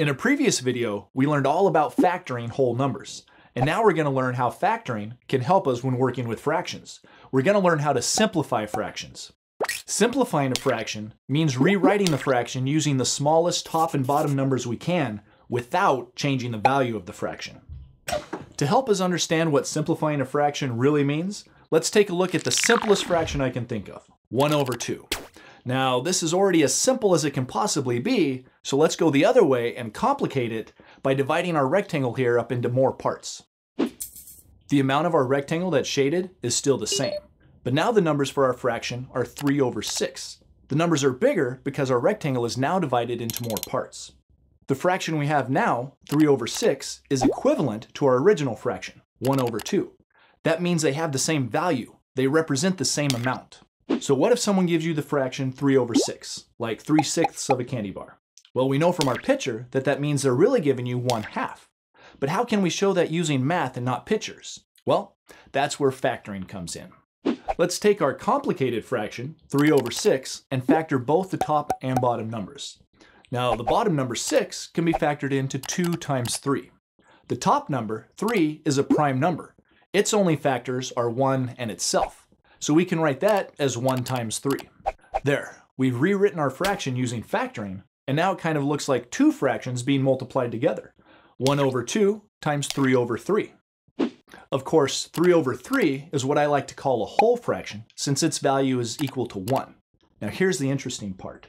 In a previous video, we learned all about factoring whole numbers. And now we're going to learn how factoring can help us when working with fractions. We're going to learn how to simplify fractions. Simplifying a fraction means rewriting the fraction using the smallest top and bottom numbers we can without changing the value of the fraction. To help us understand what simplifying a fraction really means, let's take a look at the simplest fraction I can think of, 1 over 2. Now, this is already as simple as it can possibly be, so let's go the other way and complicate it by dividing our rectangle here up into more parts. The amount of our rectangle that's shaded is still the same, but now the numbers for our fraction are 3 over 6. The numbers are bigger because our rectangle is now divided into more parts. The fraction we have now, 3 over 6, is equivalent to our original fraction, 1 over 2. That means they have the same value. They represent the same amount. So what if someone gives you the fraction 3 over 6, like 3 sixths of a candy bar? Well, we know from our picture that that means they're really giving you 1 half. But how can we show that using math and not pictures? Well, that's where factoring comes in. Let's take our complicated fraction, 3 over 6, and factor both the top and bottom numbers. Now, the bottom number 6 can be factored into 2 times 3. The top number, 3, is a prime number. Its only factors are 1 and itself. So we can write that as 1 times 3. There, we've rewritten our fraction using factoring, and now it kind of looks like two fractions being multiplied together. 1 over 2 times 3 over 3. Of course, 3 over 3 is what I like to call a whole fraction, since its value is equal to 1. Now here's the interesting part.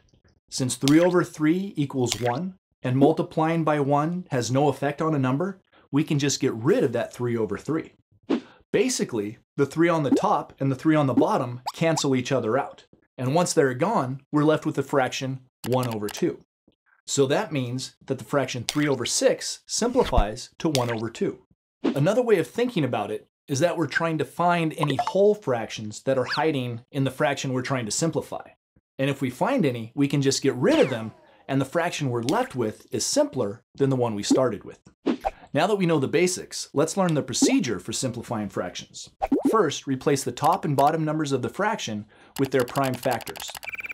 Since 3 over 3 equals 1, and multiplying by 1 has no effect on a number, we can just get rid of that 3 over 3. Basically, the three on the top and the three on the bottom cancel each other out. And once they're gone, we're left with the fraction 1 over 2. So that means that the fraction 3 over 6 simplifies to 1 over 2. Another way of thinking about it is that we're trying to find any whole fractions that are hiding in the fraction we're trying to simplify. And if we find any, we can just get rid of them, and the fraction we're left with is simpler than the one we started with. Now that we know the basics, let's learn the procedure for simplifying fractions. First, replace the top and bottom numbers of the fraction with their prime factors.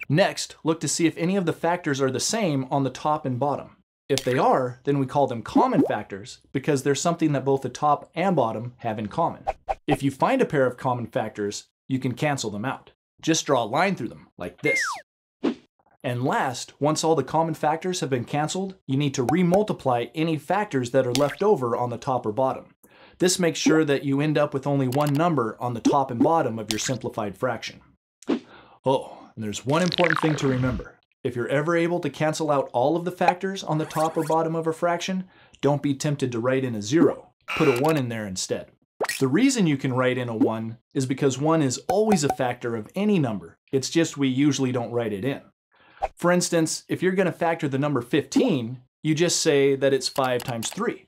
Next, look to see if any of the factors are the same on the top and bottom. If they are, then we call them common factors because they're something that both the top and bottom have in common. If you find a pair of common factors, you can cancel them out. Just draw a line through them, like this. And last, once all the common factors have been canceled, you need to remultiply any factors that are left over on the top or bottom. This makes sure that you end up with only one number on the top and bottom of your simplified fraction. Oh, and there's one important thing to remember. If you're ever able to cancel out all of the factors on the top or bottom of a fraction, don't be tempted to write in a zero. Put a one in there instead. The reason you can write in a 1 is because 1 is always a factor of any number. It's just we usually don't write it in. For instance, if you're going to factor the number 15, you just say that it's 5 times 3.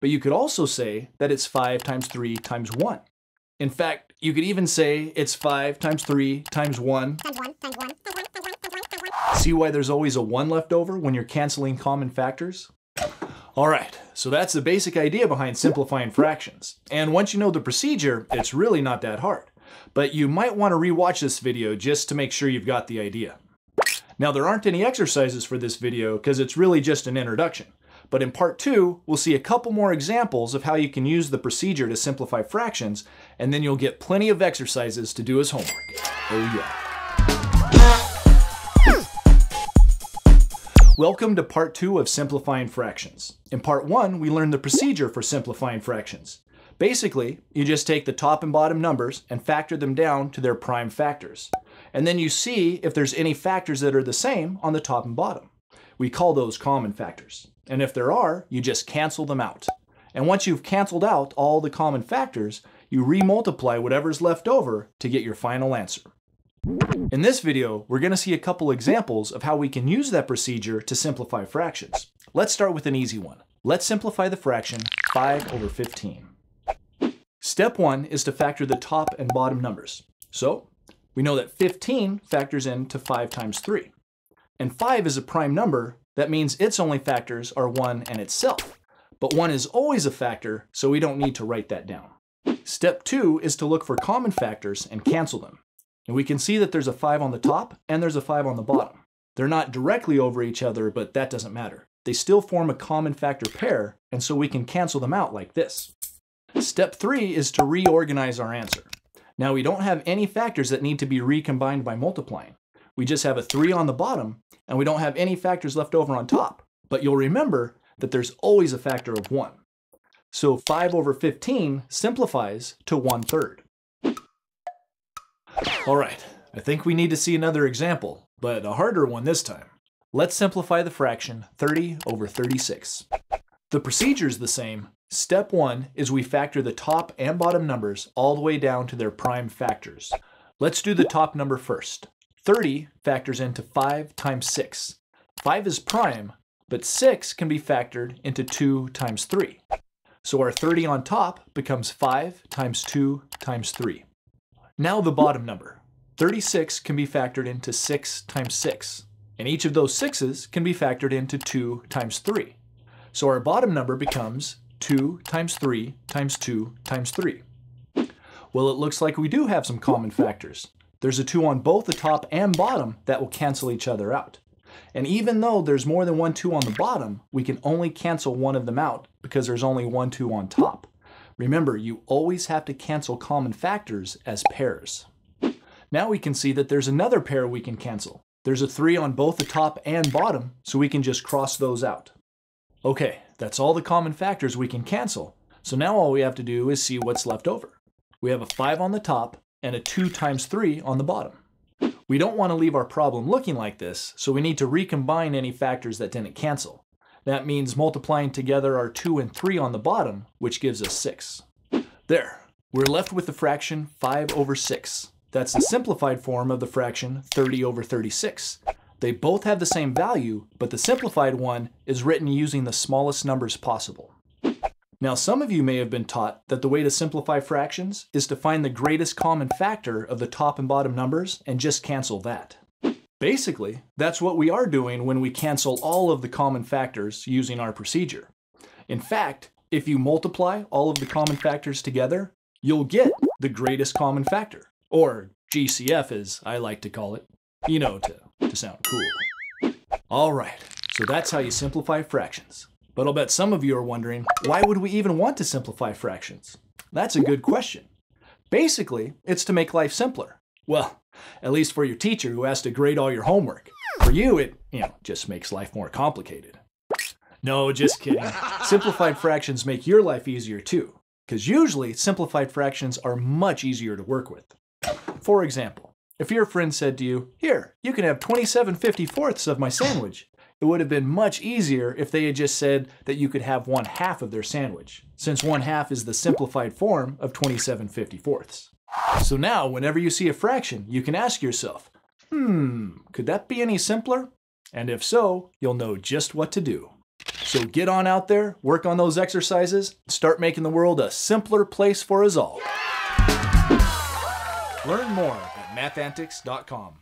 But you could also say that it's 5 times 3 times 1. In fact, you could even say it's 5 times 3 times 1. Times 1, times 1, See why there's always a 1 left over when you're canceling common factors? Alright, so that's the basic idea behind simplifying fractions. And once you know the procedure, it's really not that hard. But you might want to rewatch this video just to make sure you've got the idea. Now there aren't any exercises for this video because it's really just an introduction. But in part two, we'll see a couple more examples of how you can use the procedure to simplify fractions, and then you'll get plenty of exercises to do as homework. Oh yeah. Welcome to part two of simplifying fractions. In part one, we learned the procedure for simplifying fractions. Basically, you just take the top and bottom numbers and factor them down to their prime factors and then you see if there's any factors that are the same on the top and bottom. We call those common factors. And if there are, you just cancel them out. And once you've canceled out all the common factors, you remultiply whatever's left over to get your final answer. In this video, we're going to see a couple examples of how we can use that procedure to simplify fractions. Let's start with an easy one. Let's simplify the fraction 5 over 15. Step 1 is to factor the top and bottom numbers. So we know that 15 factors into 5 times 3. And 5 is a prime number, that means its only factors are 1 and itself. But 1 is always a factor, so we don't need to write that down. Step 2 is to look for common factors and cancel them. And we can see that there's a 5 on the top and there's a 5 on the bottom. They're not directly over each other, but that doesn't matter. they still form a common factor pair, and so we can cancel them out like this. Step three is to reorganize our answer. Now we don't have any factors that need to be recombined by multiplying. We just have a three on the bottom, and we don't have any factors left over on top. But you'll remember that there's always a factor of one. So 5 over 15 simplifies to 1 third. All right, I think we need to see another example, but a harder one this time. Let's simplify the fraction 30 over 36. The procedure is the same. Step one is we factor the top and bottom numbers all the way down to their prime factors. Let's do the top number first. 30 factors into 5 times 6. 5 is prime, but 6 can be factored into 2 times 3. So our 30 on top becomes 5 times 2 times 3. Now the bottom number. 36 can be factored into 6 times 6, and each of those 6's can be factored into 2 times 3. So our bottom number becomes 2 times 3 times 2 times 3. Well, it looks like we do have some common factors. There's a 2 on both the top and bottom that will cancel each other out. And even though there's more than one 2 on the bottom, we can only cancel one of them out because there's only one 2 on top. Remember, you always have to cancel common factors as pairs. Now we can see that there's another pair we can cancel. There's a 3 on both the top and bottom, so we can just cross those out. Okay, that's all the common factors we can cancel. So now all we have to do is see what's left over. We have a 5 on the top and a 2 times 3 on the bottom. We don't want to leave our problem looking like this, so we need to recombine any factors that didn't cancel. That means multiplying together our 2 and 3 on the bottom, which gives us 6. There, we're left with the fraction 5 over 6. That's the simplified form of the fraction 30 over 36. They both have the same value, but the simplified one is written using the smallest numbers possible. Now, some of you may have been taught that the way to simplify fractions is to find the greatest common factor of the top and bottom numbers and just cancel that. Basically, that's what we are doing when we cancel all of the common factors using our procedure. In fact, if you multiply all of the common factors together, you'll get the greatest common factor, or GCF as I like to call it, you know, to, to sound cool. All right, so that's how you simplify fractions. But I'll bet some of you are wondering, why would we even want to simplify fractions? That's a good question. Basically, it's to make life simpler. Well, at least for your teacher who has to grade all your homework. For you, it, you know, just makes life more complicated. No, just kidding. simplified fractions make your life easier too, because usually simplified fractions are much easier to work with. For example, if your friend said to you, here, you can have 27 54ths of my sandwich, it would have been much easier if they had just said that you could have one half of their sandwich, since one half is the simplified form of 27 54ths. So now, whenever you see a fraction, you can ask yourself, hmm, could that be any simpler? And if so, you'll know just what to do. So get on out there, work on those exercises, start making the world a simpler place for us all. Learn more mathantics.com.